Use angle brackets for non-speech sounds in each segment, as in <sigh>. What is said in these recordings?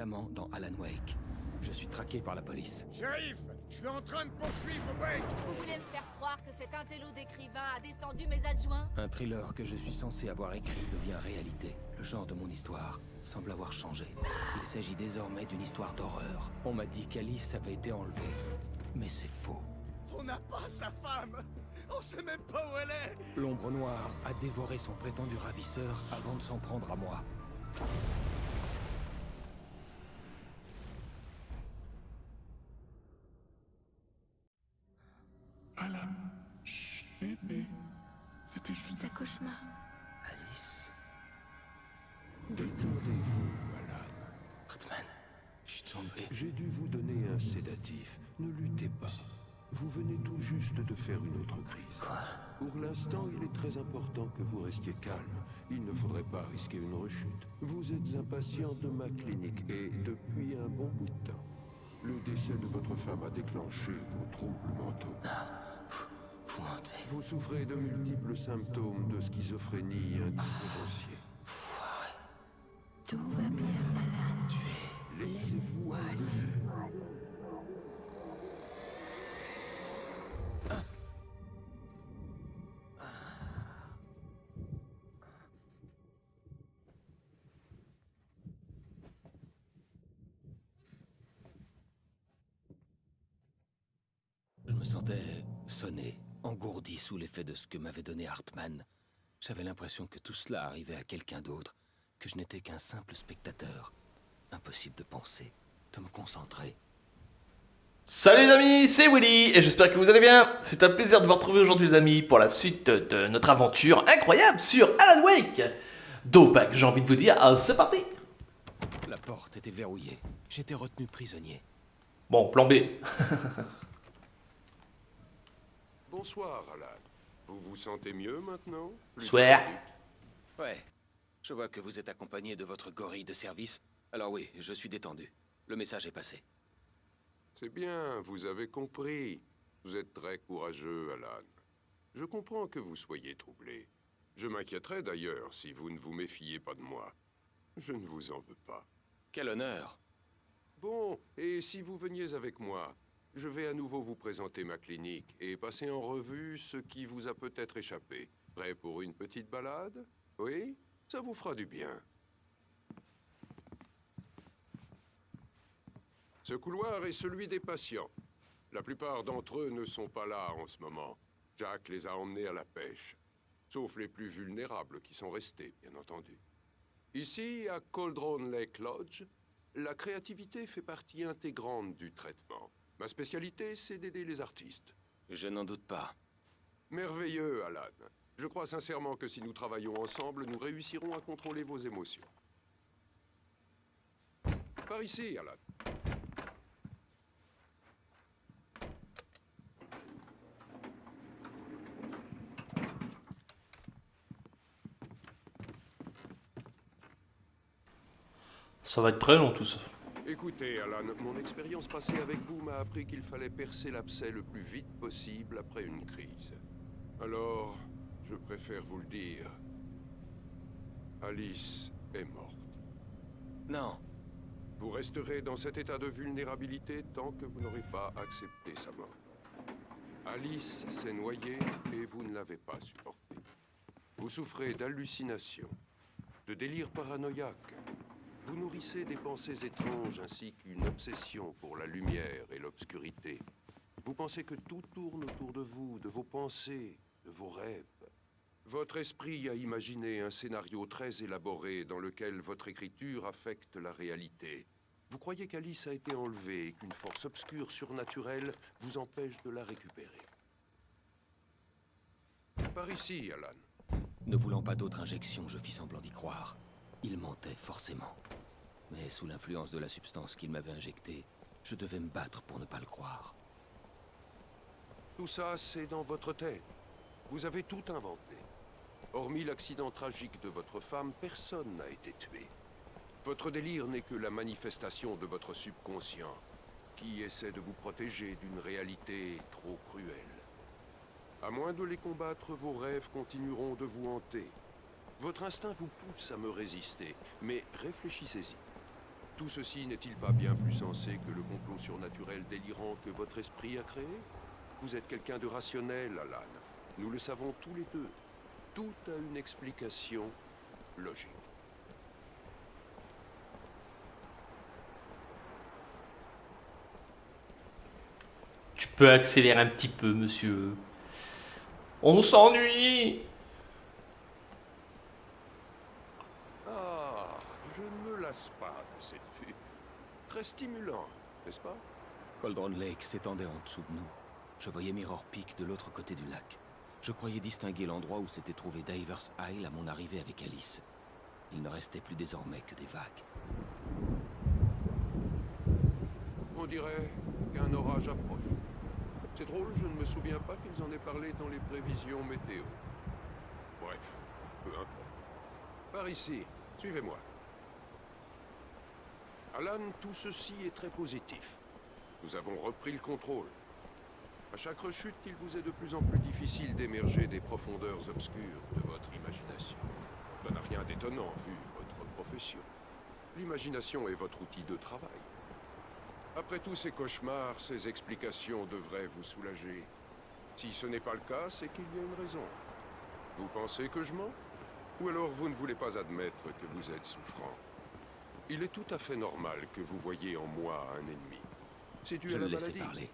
évidemment dans Alan Wake. Je suis traqué par la police. Shérif, je suis en train de poursuivre Wake Vous voulez me faire croire que cet intello d'écrivain a descendu mes adjoints? Un thriller que je suis censé avoir écrit devient réalité. Le genre de mon histoire semble avoir changé. Il s'agit désormais d'une histoire d'horreur. On m'a dit qu'Alice avait été enlevée. Mais c'est faux. On n'a pas sa femme On sait même pas où elle est L'ombre noire a dévoré son prétendu ravisseur avant de s'en prendre à moi. Ne luttez pas. Vous venez tout juste de faire une autre crise. Quoi? Pour l'instant, il est très important que vous restiez calme. Il ne faudrait pas risquer une rechute. Vous êtes impatient de ma clinique et depuis un bon bout de temps. Le décès de votre femme a déclenché vos troubles mentaux. Vous mentez. Vous souffrez de multiples symptômes de schizophrénie indifférenciée. Tout va bien, Alan. Laissez-vous aller. Sous l'effet de ce que m'avait donné Hartman. J'avais l'impression que tout cela arrivait à quelqu'un d'autre, que je n'étais qu'un simple spectateur. Impossible de penser, de me concentrer. Salut les amis, c'est Willy et j'espère que vous allez bien. C'est un plaisir de vous retrouver aujourd'hui les amis pour la suite de notre aventure incroyable sur Alan Wake. Donc bah, j'ai envie de vous dire, ah, c'est parti. La porte était verrouillée. J'étais retenu prisonnier. Bon, plan B. <laughs> Bonsoir, Alan. Vous vous sentez mieux maintenant détendu Ouais. Je vois que vous êtes accompagné de votre gorille de service. Alors oui, je suis détendu. Le message est passé. C'est bien, vous avez compris. Vous êtes très courageux, Alan. Je comprends que vous soyez troublé. Je m'inquiéterais d'ailleurs si vous ne vous méfiez pas de moi. Je ne vous en veux pas. Quel honneur Bon, et si vous veniez avec moi? Je vais à nouveau vous présenter ma clinique et passer en revue ce qui vous a peut-être échappé. Prêt pour une petite balade? Oui? Ça vous fera du bien. Ce couloir est celui des patients. La plupart d'entre eux ne sont pas là en ce moment. Jack les a emmenés à la pêche. Sauf les plus vulnérables qui sont restés, bien entendu. Ici, à Cauldron Lake Lodge, la créativité fait partie intégrante du traitement. Ma spécialité, c'est d'aider les artistes. Je n'en doute pas. Merveilleux, Alan. Je crois sincèrement que si nous travaillons ensemble, nous réussirons à contrôler vos émotions. Par ici, Alan. Ça va être très long tout ça. Écoutez, Alan, mon expérience passée avec vous m'a appris qu'il fallait percer l'abcès le plus vite possible après une crise. Alors, je préfère vous le dire. Alice est morte. Non, Vous resterez dans cet état de vulnérabilité tant que vous n'aurez pas accepté sa mort. Alice s'est noyée et vous ne l'avez pas supporté. Vous souffrez d'hallucinations, de délires paranoïaques. Vous nourrissez des pensées étranges ainsi qu'une obsession pour la lumière et l'obscurité. Vous pensez que tout tourne autour de vous, de vos pensées, de vos rêves. Votre esprit a imaginé un scénario très élaboré dans lequel votre écriture affecte la réalité. Vous croyez qu'Alice a été enlevée et qu'une force obscure surnaturelle vous empêche de la récupérer. Par ici, Alan. ne voulant pas d'autre injection, je fis semblant d'y croire. Il mentait forcément. Mais sous l'influence de la substance qu'il m'avait injectée, je devais me battre pour ne pas le croire. Tout ça, c'est dans votre tête. Vous avez tout inventé. Hormis l'accident tragique de votre femme, personne n'a été tué. Votre délire n'est que la manifestation de votre subconscient, qui essaie de vous protéger d'une réalité trop cruelle. À moins de les combattre, vos rêves continueront de vous hanter. Votre instinct vous pousse à me résister, mais réfléchissez-y. Tout ceci n'est-il pas bien plus sensé que le complot surnaturel délirant que votre esprit a créé? Vous êtes quelqu'un de rationnel, Alan. Nous le savons tous les deux. Tout a une explication logique. Tu peux accélérer un petit peu, monsieur. On s'ennuie Ah, je ne me lasse pas de cette. Très stimulant, n'est-ce pas? Coldron Lake s'étendait en dessous de nous. Je voyais Mirror Peak de l'autre côté du lac. Je croyais distinguer l'endroit où s'était trouvé Divers Isle à mon arrivée avec Alice. Il ne restait plus désormais que des vagues. On dirait qu'un orage approche. C'est drôle, je ne me souviens pas qu'ils en aient parlé dans les prévisions météo. Bref, peu importe. Par ici, suivez-moi. Alan, tout ceci est très positif. Nous avons repris le contrôle. À chaque rechute, il vous est de plus en plus difficile d'émerger des profondeurs obscures de votre imagination. Ça n'a rien d'étonnant vu votre profession. L'imagination est votre outil de travail. Après tous ces cauchemars, ces explications devraient vous soulager. Si ce n'est pas le cas, c'est qu'il y a une raison. Vous pensez que je mens? Ou alors vous ne voulez pas admettre que vous êtes souffrant Il est tout à fait normal que vous voyiez en moi un ennemi. C'est dû Je à le la laissais maladie. parler.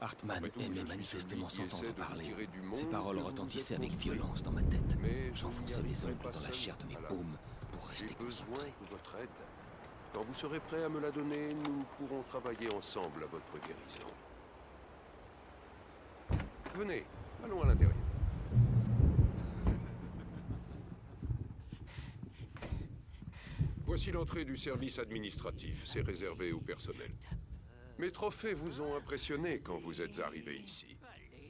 Hartman Après tout, je aimait manifestement s'entendre parler. Ses paroles retentissaient avec violence dans ma tête. J'enfonçais mes ongles dans la chair de mes paumes pour rester besoin concentré. de votre aide. Quand vous serez prêt à me la donner, nous pourrons travailler ensemble à votre guérison. Venez, allons à l'intérieur. Voici l'entrée du service administratif. C'est réservé au personnel. Mes trophées vous ont impressionné quand vous êtes arrivé ici.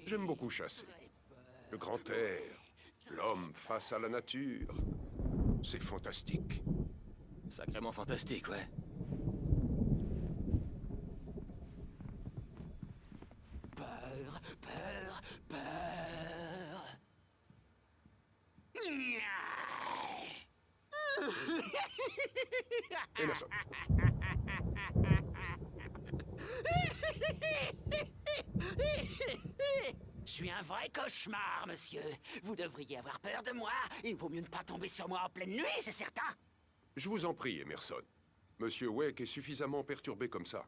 J'aime beaucoup chasser. Le grand air, l'homme face à la nature. C'est fantastique. Sacrément fantastique, ouais. Peur, peur, peur. Emerson, Je suis un vrai cauchemar, monsieur. Vous devriez avoir peur de moi. Il vaut mieux ne pas tomber sur moi en pleine nuit, c'est certain. je vous en prie, Emerson. Monsieur Wake est suffisamment perturbé comme ça.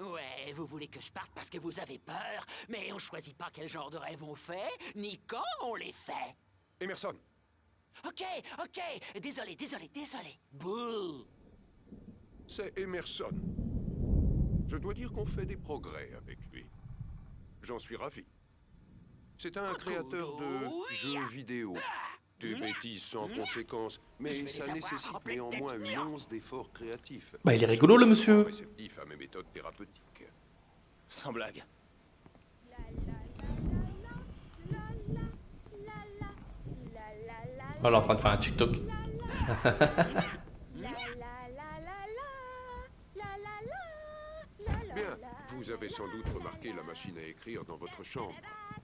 Ouais, vous voulez que je parte parce que vous avez peur, mais on choisit pas quel genre de rêve on fait, ni quand on les fait. Emerson, Ok, ok, désolé, désolé, désolé. Bouh c'est Emerson. Je dois dire qu'on fait des progrès avec lui. J'en suis ravi. C'est un créateur de jeux vidéo. Des bêtises sans conséquence, Je mais ça nécessite néanmoins une once d'effort créatif. Bah, il est rigolo, le monsieur. Réceptif à mes méthodes thérapeutiques. Sans blague. On est en train de faire un TikTok. Bien, vous avez sans doute remarqué la machine à écrire dans votre chambre.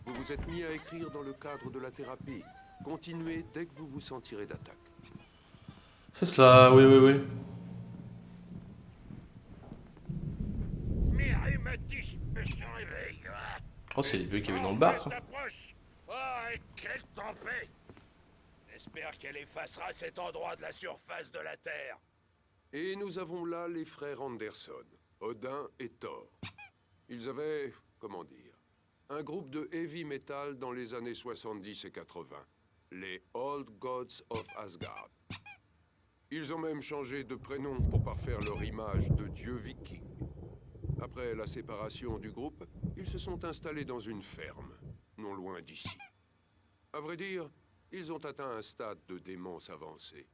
Vous vous êtes mis à écrire dans le cadre de la thérapie. Continuez dès que vous vous sentirez d'attaque. C'est cela, oui, oui, oui. Mes rhumatismes se réveillent. Oh, c'est les vieux qui avaient dans le bar, ça. Oh, quelle tempête J'espère qu'elle effacera cet endroit de la surface de la Terre. Et nous avons là les frères Anderson, Odin et Thor. Ils avaient, comment dire, un groupe de heavy metal dans les années 70 et 80, les Old Gods of Asgard. Ils ont même changé de prénom pour parfaire leur image de dieux vikings. Après la séparation du groupe, ils se sont installés dans une ferme, non loin d'ici. À vrai dire, ils ont atteint un stade de démence avancée.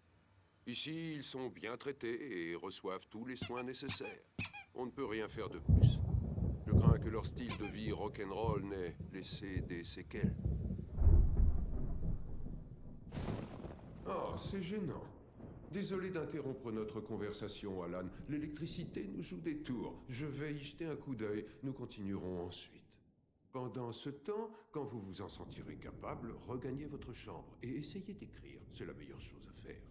Ici, ils sont bien traités et reçoivent tous les soins nécessaires. On ne peut rien faire de plus. Je crains que leur style de vie rock'n'roll n'ait laissé des séquelles. Oh, c'est gênant. Désolé d'interrompre notre conversation, Alan. L'électricité nous joue des tours. Je vais y jeter un coup d'œil. Nous continuerons ensuite. Pendant ce temps, quand vous vous en sentirez capable, regagnez votre chambre et essayez d'écrire. C'est la meilleure chose à faire.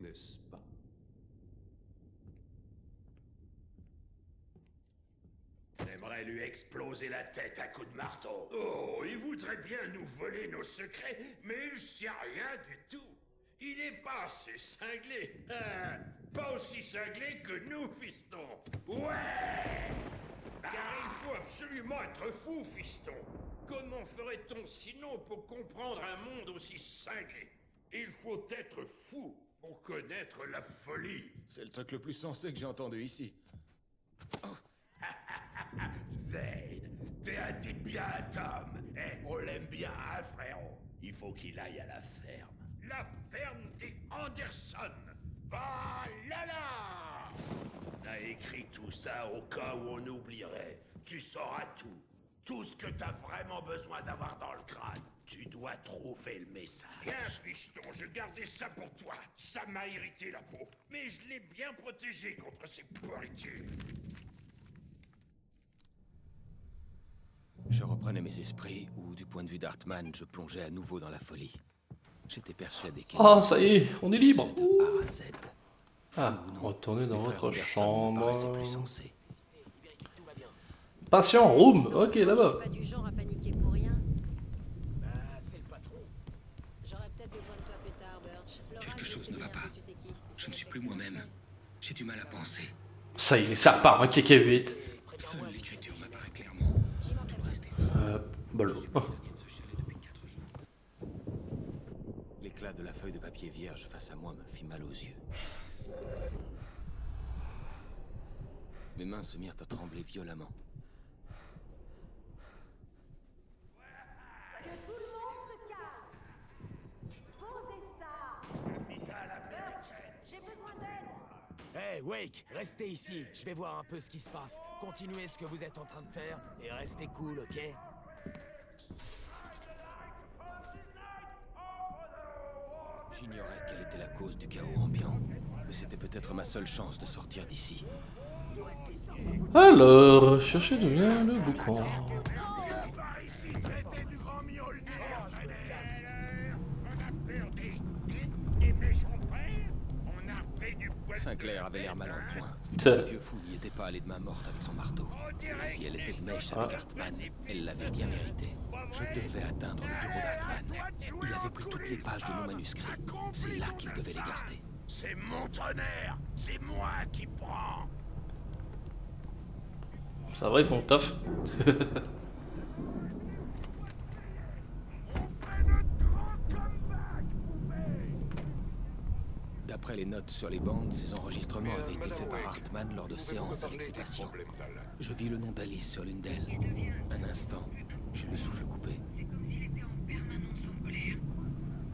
N'est-ce pas? J'aimerais lui exploser la tête à coups de marteau. Oh, il voudrait bien nous voler nos secrets, mais il sait rien du tout. Il est pas assez cinglé. <laughs> Pas aussi cinglé que nous, fiston. Ouais car il faut absolument être fou, fiston. Comment ferait-on sinon pour comprendre un monde aussi cinglé? Il faut être fou pour connaître la folie. C'est le truc le plus sensé que j'ai entendu ici. <laughs> Zane, t'es un type bien, Tom. Eh, on l'aime bien, hein, frérot? Il faut qu'il aille à la ferme. La ferme des Anderson. Va là là On a écrit tout ça au cas où on oublierait. Tu sauras tout. Tout ce que t'as vraiment besoin d'avoir dans le crâne. Tu dois trouver le message. Bien, fiston, je gardais ça pour toi. Ça m'a irrité la peau. Mais je l'ai bien protégé contre ces pourritures. Je reprenais mes esprits, ou du point de vue d'Artman, je plongeais à nouveau dans la folie. J'étais persuadé qu'il... Ah, ça y est, on est libre. De A à Z. Ah, retournez dans votre chambre. Patient, room, ok, là-bas. Bah, c'est le patron. J'aurais peut-être besoin de toi plus tard, Birch. L'orage Quelque chose ne va pas. Je ne suis plus moi-même. J'ai du mal à penser. Ça y est, ça repart, un kéké 8. Seule Préviens-moi si ça l'écriture bouge. m'apparaît clairement. J'y manquerai Tout le pas. reste est Euh, bolo. Quatre jours. L'éclat de la feuille de papier vierge face à moi me fit mal aux yeux. Mes mains se mirent à trembler violemment. Que tout le monde se calme. Posez ça. J'ai besoin d'aide. Hey, Wake, restez ici. Je vais voir un peu ce qui se passe. Continuez ce que vous êtes en train de faire et restez cool, ok? J'ignorais quelle était la cause du chaos ambiant, mais c'était peut-être ma seule chance de sortir d'ici. Alors, cherchez de bien le boucan. Sinclair avait l'air mal en point. Le vieux fou n'y était pas allé de main morte avec son marteau. Si elle était de mèche avec Ah. Hartman, elle l'avait bien mérité. Je devais atteindre le bureau d'Hartman. Il avait pris toutes les pages de mon manuscrit. C'est là qu'il devait les garder. C'est mon tonnerre. C'est moi qui prends. Ça va, ils font le taf. D'après les notes sur les bandes, ces enregistrements avaient été faits par Hartman lors de séances avec ses patients. Je vis le nom d'Alice sur l'une d'elles. Un instant, j'eus le souffle coupé. C'est comme s'il était en permanence en colère.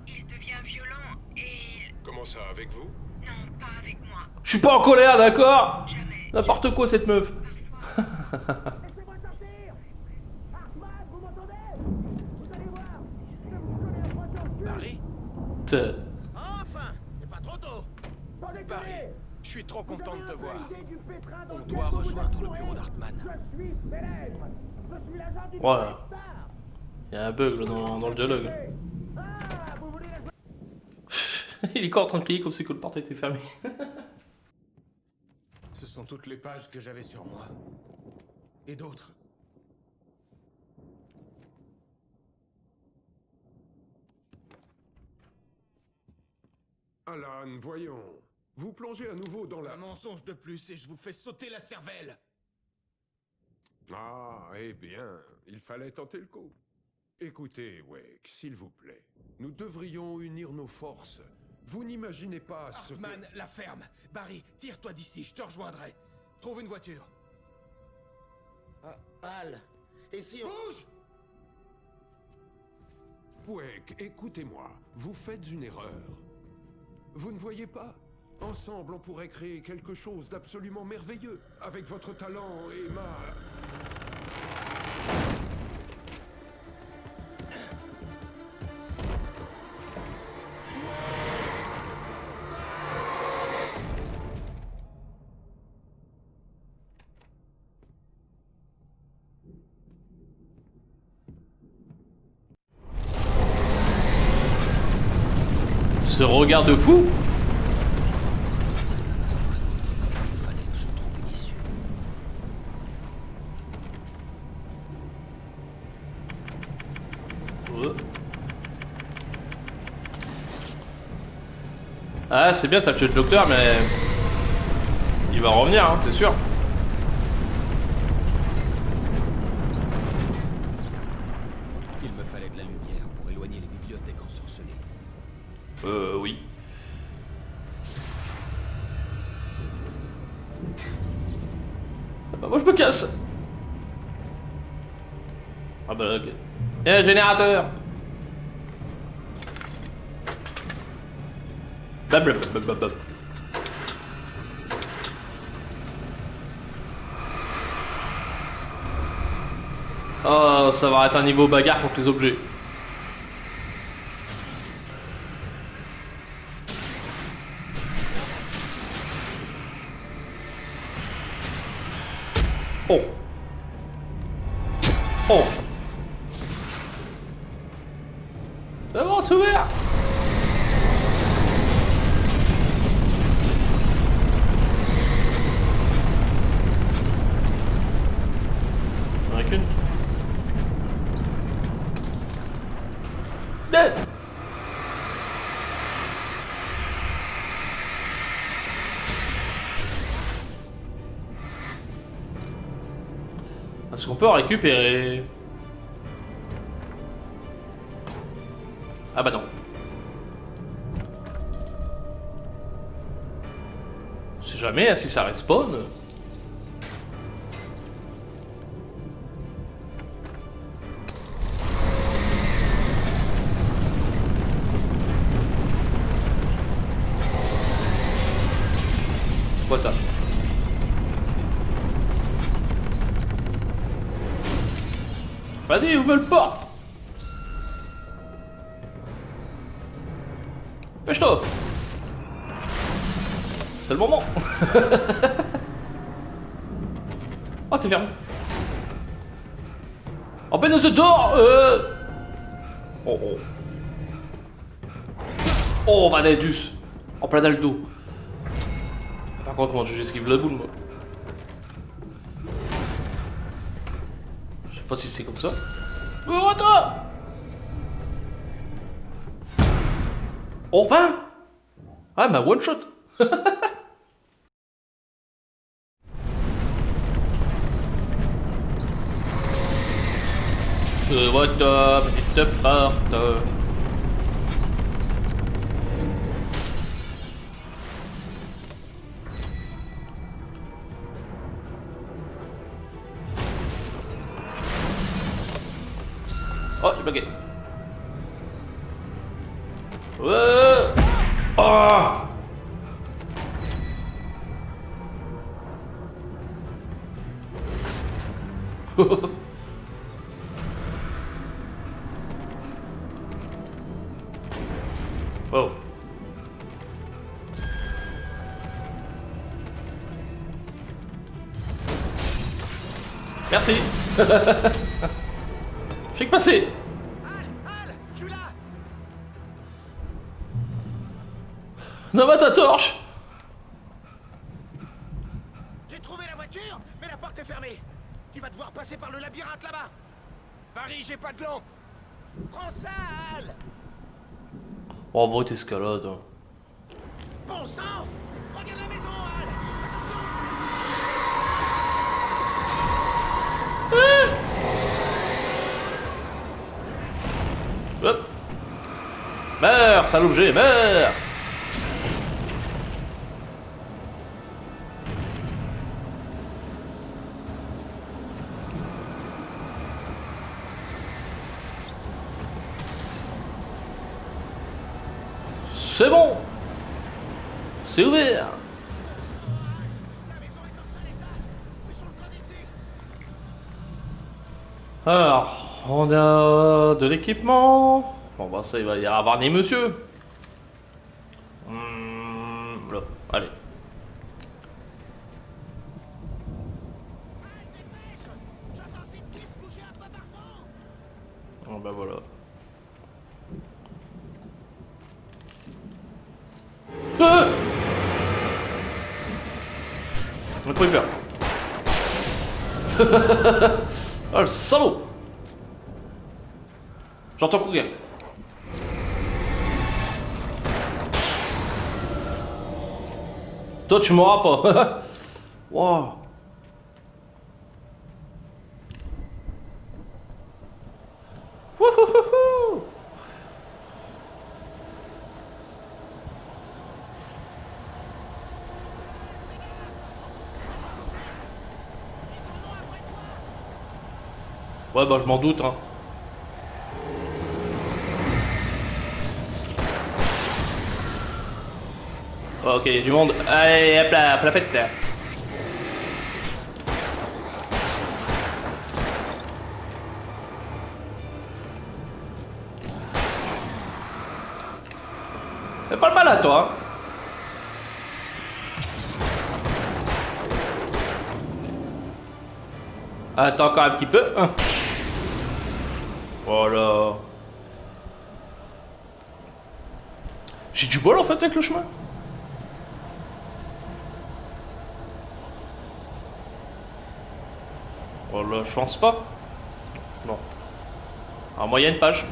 Il devient violent et il... Comment ça, avec vous? Non, pas avec moi. Je suis pas en colère, d'accord? N'importe quoi, cette meuf. Barry Tiens. Enfin C'est pas trop tôt Barry, je suis trop content de te voir. On doit rejoindre le bureau d'Hartman. Voilà. Il y a un bug dans, dans le dialogue. <laughs> Il est encore en train de crier comme si que le porte était fermé. <laughs> Ce sont toutes les pages que j'avais sur moi. Et d'autres. Alan, voyons. Vous plongez à nouveau dans la... Un mensonge de plus et je vous fais sauter la cervelle. Ah, eh bien, il fallait tenter le coup. Écoutez, Wake, s'il vous plaît. Nous devrions unir nos forces. Vous n'imaginez pas ce que... Hartman, la ferme. Barry, tire-toi d'ici, je te rejoindrai. Trouve une voiture. Ah, Al Et si on... Bouge Wake, écoutez-moi. Vous faites une erreur. Vous ne voyez pas? Ensemble, on pourrait créer quelque chose d'absolument merveilleux. Avec votre talent et ma... ce regard de fou. Euh. Ah c'est bien t'as tué le docteur mais il va revenir hein, c'est sûr. Et un générateur. Oh, ça va être un niveau bagarre contre les objets. Oh. Oh. C'est ouvert. Qu'une. Dead. Est-ce qu'on peut récupérer? Jamais si ça respawn. Quoi ça Vas-y, ouvre le pas Pêche-toi C'est le moment. <laughs> Oh, c'est fermé. En peine de d'or euh... Oh, oh. Oh, Vanedus En plein dans le dos. Par contre, comment j'esquive la boule, moi. Je sais pas si c'est comme ça. Oh, toi. Oh, 20 Ah, ma one shot <laughs> Ouvre-toi, petite porte. Oh, j'ai bugué. Ouais. Oh oh. <laughs> J'ai que passé. Al Al Tu là Nova ta torche. J'ai trouvé la voiture, mais la porte est fermée. Tu vas devoir passer par le labyrinthe là-bas. Paris, j'ai pas de long. Prends ça, Al Oh, bon, escalade. hein. Meurs, sale objet, meurs. C'est bon. C'est ouvert. Alors, on a de l'équipement. Bon, bah ça, il va y avoir des monsieur. Hum, là, allez. Bon, bah voilà. Euh On a pas eu peur. oh <laughs> le salaud J'entends courir. Toi, tu m'auras pas. <laughs> wow. Ouais, bah je m'en doute, hein. Ok, y a du monde. Allez, hop là, la fête. Fais pas le mal à toi. hein. Attends encore un petit peu. hein. Voilà. J'ai du bol en fait avec le chemin. Voilà, je pense pas. Bon. En moyenne page.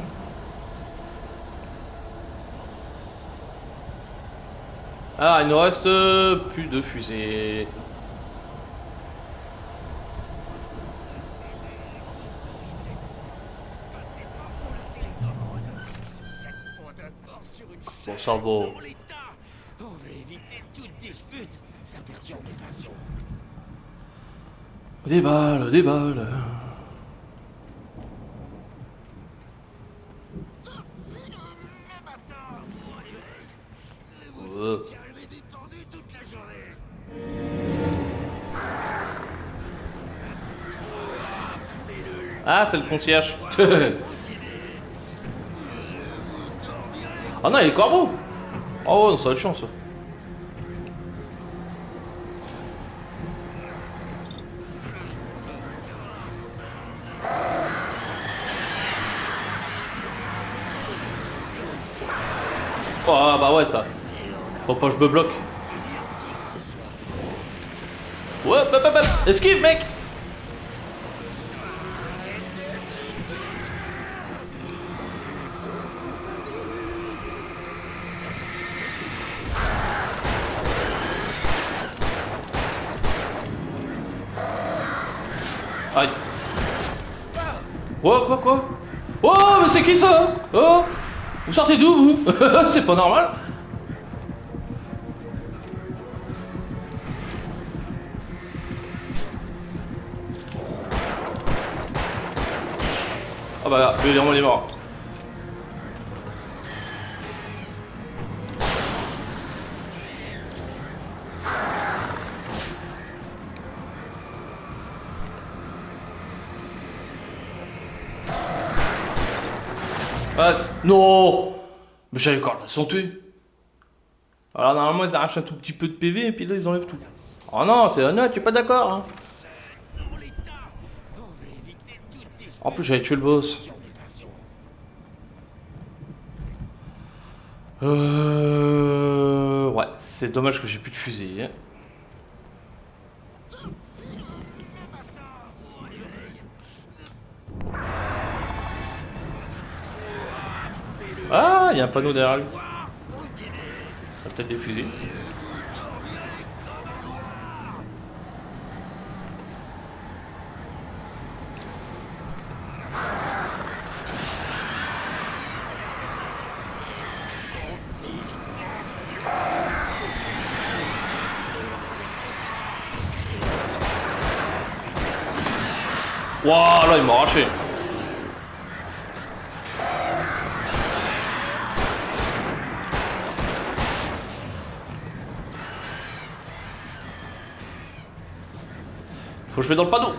Ah, il nous reste euh, plus de fusées. Bon, ça va. On veut éviter toute dispute. Ça perturbe les passions. Des balles, des balles. Ah, c'est le concierge. <laughs> ah non, il est corbeau. Oh, ça va être chiant Oh, ah, bah ouais, ça. Faut pas que je me bloque. Ouais, hop, hop, hop. Esquive, mec. Aïe. Oh, quoi, quoi? Sortez d'où, vous <laughs> C'est pas normal Ah bah là, lui, il est mort. Ah, non J'avais encore de la santé. Alors normalement ils arrachent un tout petit peu de PV et puis là ils enlèvent tout. Oh non, c'est honnête, tu es pas d'accord hein. En plus j'avais tué le boss. Euh... Ouais, c'est dommage que j'ai plus de fusée. hein. Ah, il y a un panneau derrière lui. Peut-être des fusées. Je vais dans le panneau.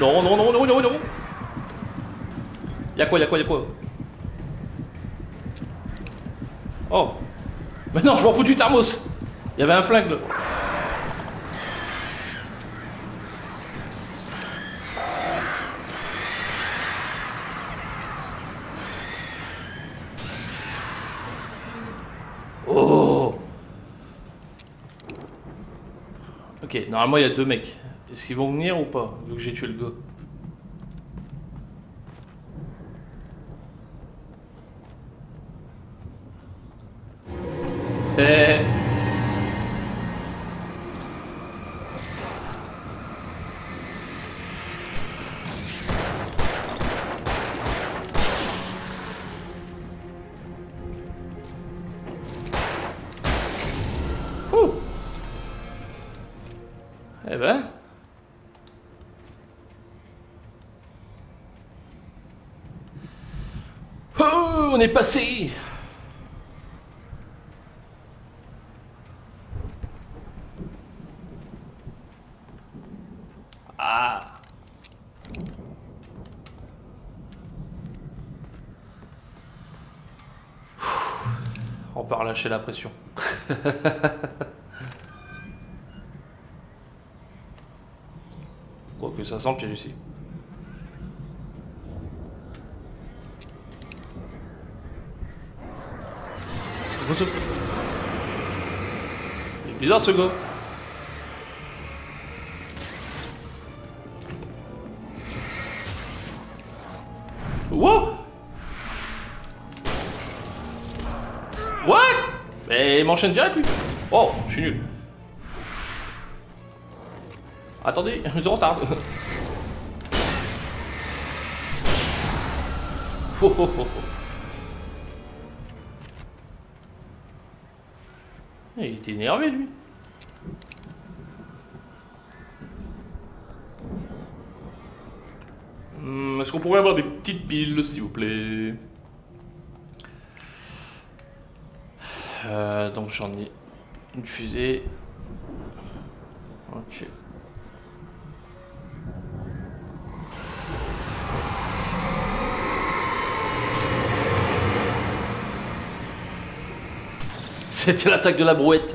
Non, non, non, non, non, non. Y'a quoi, y'a quoi, y'a quoi? Oh. Mais non, je m'en fous du thermos. Il y avait un flingue là. Oh Ok, normalement il y a deux mecs. Est-ce qu'ils vont venir ou pas Vu que j'ai tué le gars? On est passé Ah On peut relâcher la pression. <laughs> Quoique ça sent le piège ici. C'est quoi ça Il est bizarre ce gars. What? What? Mais il m'enchaîne direct lui Oh, je suis nul. Attendez, <laughs> je retarde. Oh, oh, oh, oh. Il était énervé lui. Hmm, Est-ce qu'on pourrait avoir des petites piles s'il vous plaît? Euh, Donc j'en ai une fusée. Ok. C'était l'attaque de la brouette.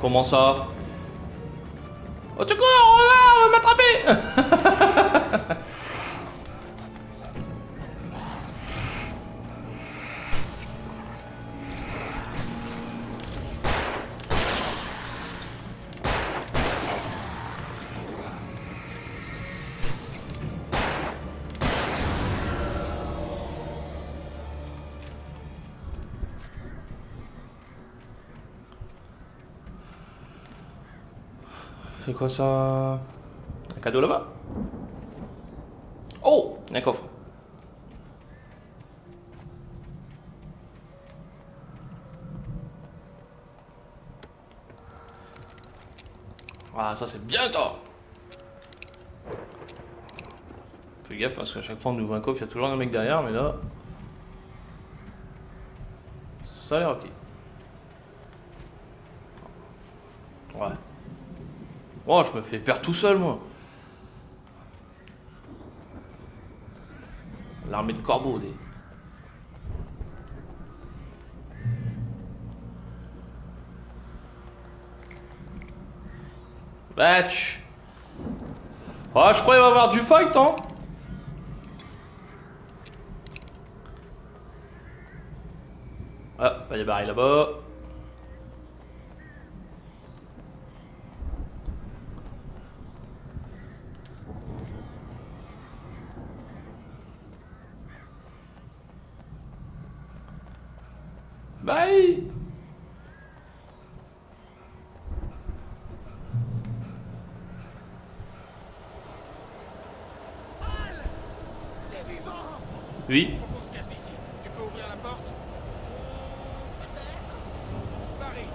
Comment ça? Oh tu cours, on va m'attraper <laughs> C'est quoi ça? Un cadeau là-bas? Oh Un coffre. Ah ça c'est bien toi Fais gaffe parce qu'à chaque fois on ouvre un coffre, il y a toujours un mec derrière, mais là... Ça a l'air ok. Ouais. Oh, je me fais perdre tout seul, moi. L'armée de corbeaux, des... Batch Oh, je crois qu'il va y avoir du fight, hein Ah, il y a barré là-bas. Bye T'es vivant Oui. Faut qu'on se casse d'ici. Tu peux ouvrir la porte Peut-être. Paris.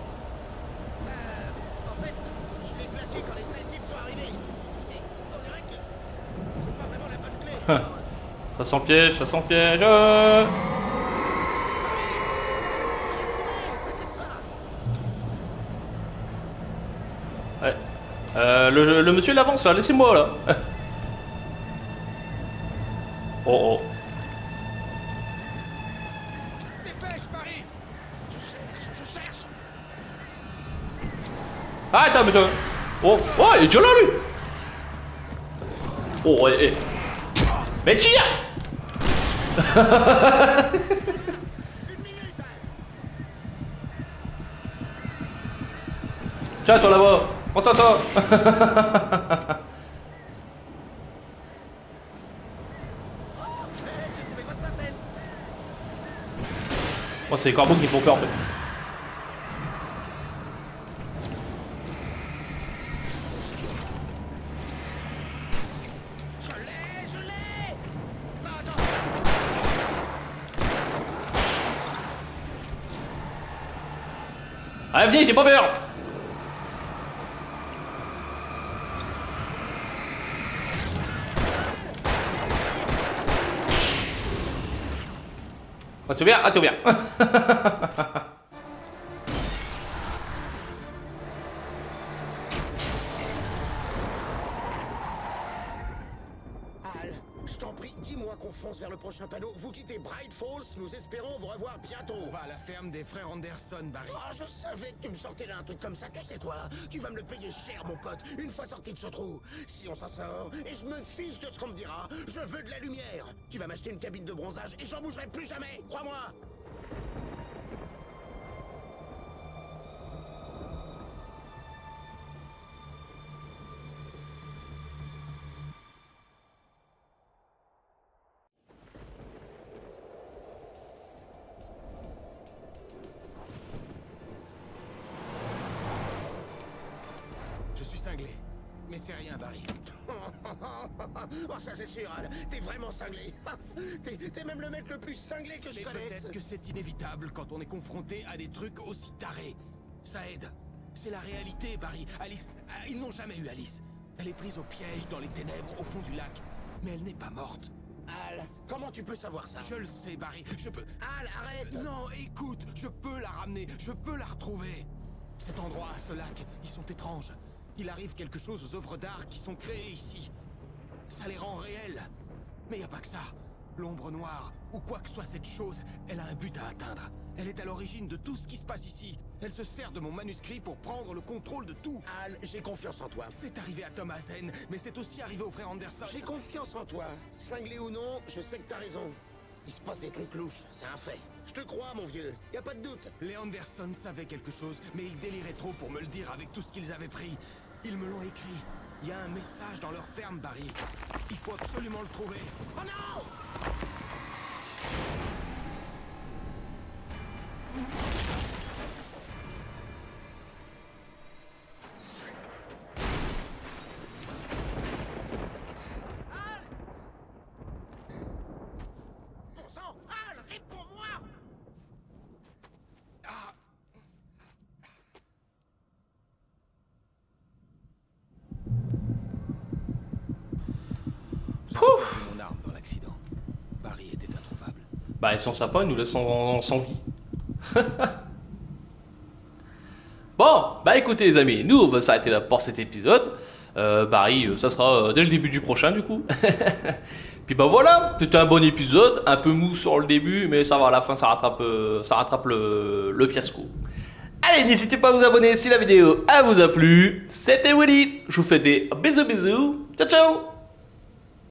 Euh, en fait, je l'ai claqué quand les sales types sont arrivés. Et on dirait que c'est pas vraiment la bonne clé. Alors, <laughs> Ça sent piège, ça sent piège. euh. Ouais. Euh, le, le monsieur il avance là, laissez-moi là. <laughs> oh oh. Ah, attends, mais. Oh, oh, il est déjà là lui. Oh, ouais, eh. Mais tire <laughs> Tiens, toi là-bas. Votre sacette <laughs> Oh, c'est les corbeaux qui font peur en fait. Allez, venez, j'ai pas peur. Ah, tu bien Ah, tu bien <laughs> panneau. Vous quittez Bright Falls, nous espérons vous revoir bientôt. On va à la ferme des frères Anderson, Barry. Oh, je savais que tu me sortirais un truc comme ça. Tu sais quoi? Tu vas me le payer cher, mon pote, une fois sorti de ce trou. Si on s'en sort, et je me fiche de ce qu'on me dira, je veux de la lumière. Tu vas m'acheter une cabine de bronzage et j'en bougerai plus jamais, crois-moi. Je suis cinglé. Mais c'est rien, Barry. <laughs> oh, ça c'est sûr, Al. T'es vraiment cinglé. <laughs> T'es même le mec le plus cinglé que je Mais connaisse. peut-être que c'est inévitable quand on est confronté à des trucs aussi tarés. Ça aide. C'est la réalité, Barry. Alice... ah, Ils n'ont jamais eu Alice. Elle est prise au piège dans les ténèbres au fond du lac. Mais elle n'est pas morte. Al, comment tu peux savoir ça? Je le sais, Barry. Je peux... Al, arrête Non, écoute, je peux la ramener, je peux la retrouver. Cet endroit, ce lac, ils sont étranges. Il arrive quelque chose aux œuvres d'art qui sont créées ici. Ça les rend réelles. Mais y a pas que ça. L'ombre noire, ou quoi que soit cette chose, elle a un but à atteindre. Elle est à l'origine de tout ce qui se passe ici. Elle se sert de mon manuscrit pour prendre le contrôle de tout. Al, j'ai confiance en toi. C'est arrivé à Thomas mais c'est aussi arrivé au frère Anderson. J'ai confiance en toi. Cinglé ou non, je sais que t'as raison. Il se passe des trucs louches, c'est un fait. Je te crois, mon vieux. Y a pas de doute. Les Anderson savaient quelque chose, mais ils déliraient trop pour me le dire avec tout ce qu'ils avaient pris. Ils me l'ont écrit. Il y a un message dans leur ferme, Barry. Il faut absolument le trouver. Oh non mon arme dans l'accident. Barry était introuvable. Bah, ils sont sympas, ils nous laissent en- sans vie. <laughs> bon, bah écoutez les amis, nous on va s'arrêter là pour cet épisode. Euh, Barry, euh, ça sera euh, dès le début du prochain du coup. <laughs> Puis bah voilà, c'était un bon épisode, un peu mou sur le début, mais ça va, à la fin ça rattrape, euh, ça rattrape le, le fiasco. Allez, n'hésitez pas à vous abonner si la vidéo elle vous a plu. C'était Willy, je vous fais des bisous bisous. Ciao ciao